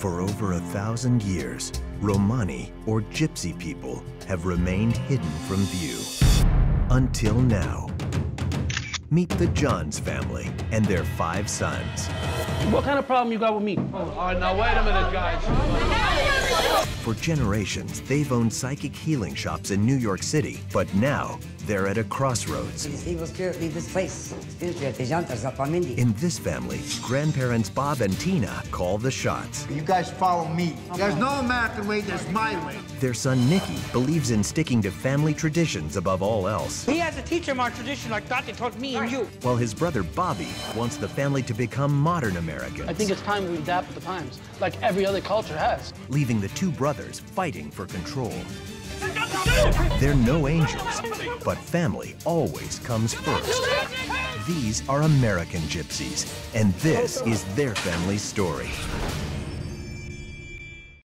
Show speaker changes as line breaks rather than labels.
For over a thousand years, Romani, or Gypsy people, have remained hidden from view. Until now. Meet the Johns family and their five sons.
What kind of problem you got with me?
Oh, uh, now wait a minute, guys.
For generations, they've owned psychic healing shops in New York City, but now they're at a crossroads.
This evil spirit leave this place. Spirit the jantas up on Mindy.
In this family, grandparents Bob and Tina call the shots.
You guys follow me. There's no American way, there's my way.
Their son Nicky believes in sticking to family traditions above all else,
He has to teach him our tradition like that they taught me and you.
while his brother Bobby wants the family to become modern Americans,
I think it's time we adapt with the times, like every other culture has.
leaving the two brothers fighting for control. They're no angels, but family always comes first. These are American gypsies, and this is their family story.